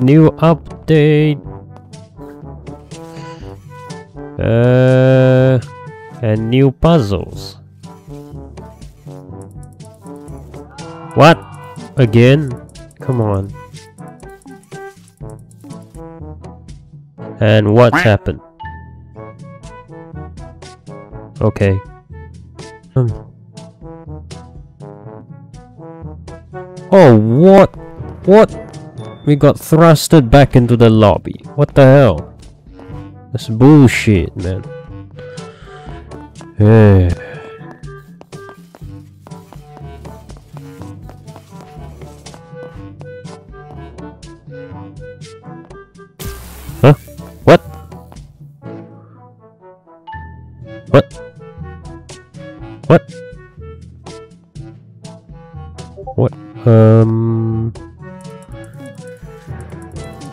New update. Uh, and new puzzles. What? Again? Come on. And what's happened? Okay. Hmm. Oh, what? What? We got thrusted back into the lobby. What the hell? That's bullshit, man. Eh.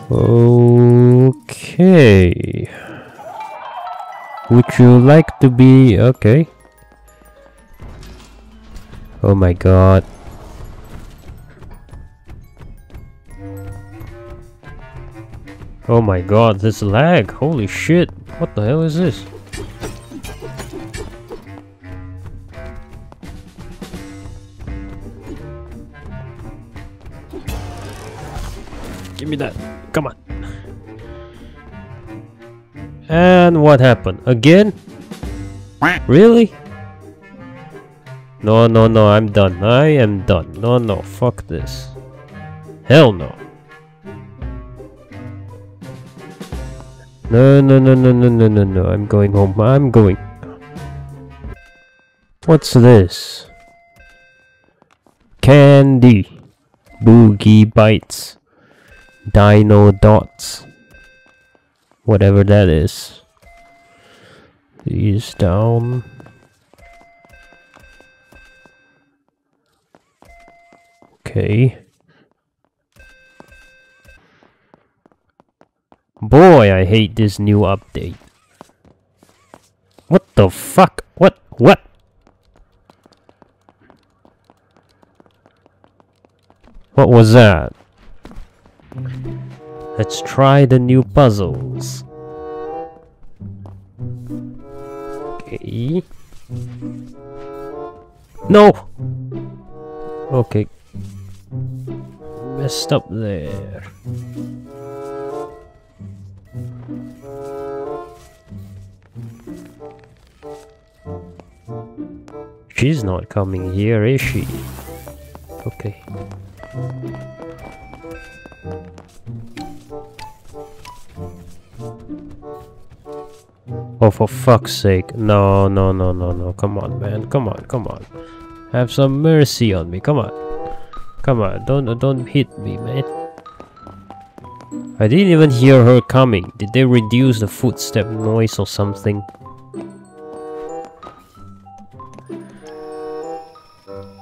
Okay. Would you like to be... Okay. Oh my god. Oh my god, this lag. Holy shit. What the hell is this? Give me that. Come on. And what happened? Again? Really? No, no, no, I'm done. I am done. No, no, fuck this. Hell no. No, no, no, no, no, no, no, no. I'm going home. I'm going. What's this? Candy. Boogie Bites. Dino Dots. Whatever that is. These down. Okay. Boy, I hate this new update. What the fuck? What? What? What was that? Let's try the new puzzles. Okay. No! Okay. Messed up there. She's not coming here, is she? Okay. Oh, for fuck's sake. No, no, no, no, no. Come on, man. Come on, come on. Have some mercy on me. Come on. Come on. Don't, don't hit me, man. I didn't even hear her coming. Did they reduce the footstep noise or something?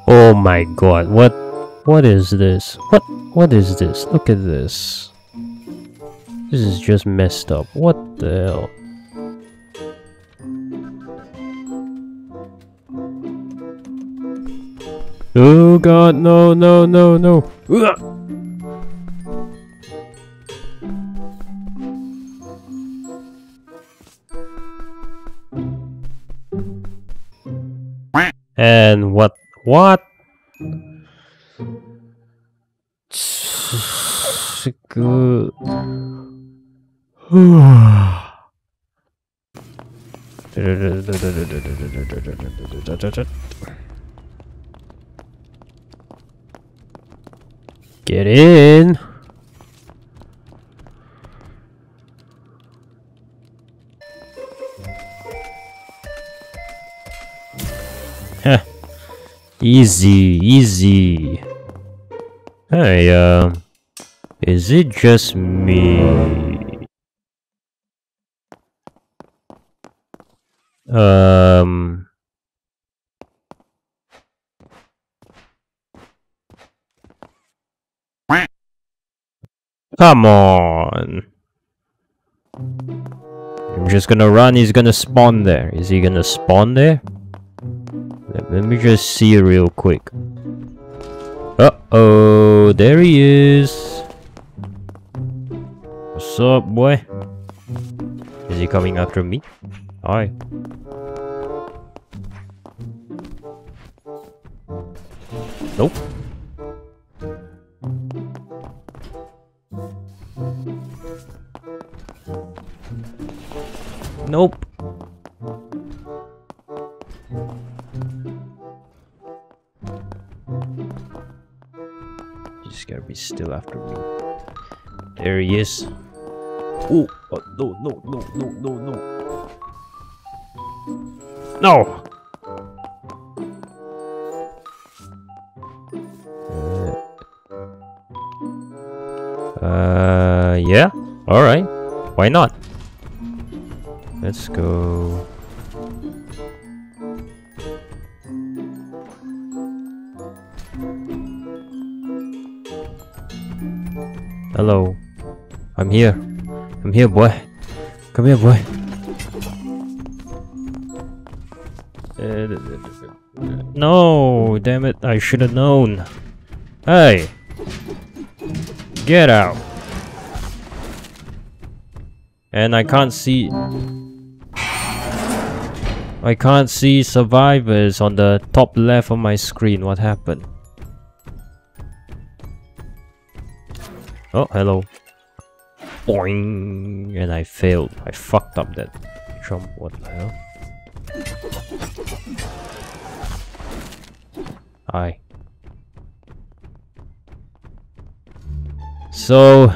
Oh my god. What? What is this? What? What is this? Look at this. This is just messed up. What the hell? Oh god, no, no, no, no. Ugh. And what? What? Good. Get in. Easy, easy. Hey, uh, is it just me? Um. Come on. I'm just gonna run, he's gonna spawn there. Is he gonna spawn there? Let, me just see real quick. Uh-oh, there he is. What's up, boy? Is he coming after me? Hi. Nope. Nope. Just gotta be still after me. There he is. Oh, oh no, no, no, no, no, no. No! Uh, yeah, alright. Why not? Let's go. Hello. I'm here. I'm here, boy. Come here, boy. No, damn it. I should have known. Hey. Get out. And I can't see... I can't see survivors on the top left of my screen. What happened? Oh, hello. Boing! And I failed. I fucked up that jump. What the hell? Hi. So,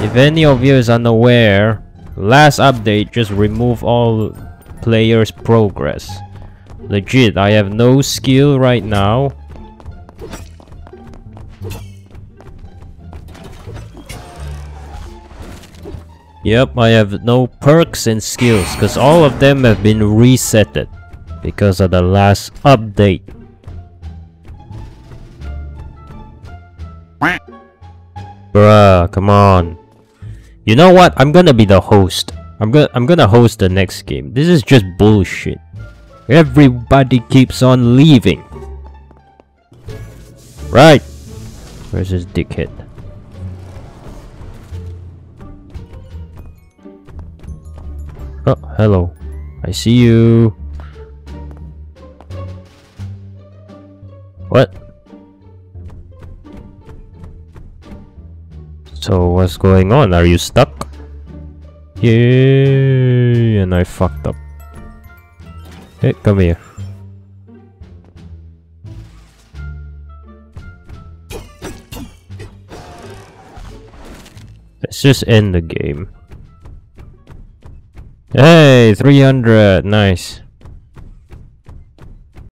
if any of you is unaware, last update just remove all players' progress. Legit, I have no skill right now. Yep, I have no perks and skills because all of them have been resetted because of the last update. Bruh, come on. You know what? I'm gonna be the host. I'm gonna I'm gonna host the next game. This is just bullshit. Everybody keeps on leaving. Right. Where's this dickhead? Oh, hello. I see you. What? So what's going on? Are you stuck? Yeah, and I fucked up. Hey, come here. Let's just end the game. Hey, 300, nice.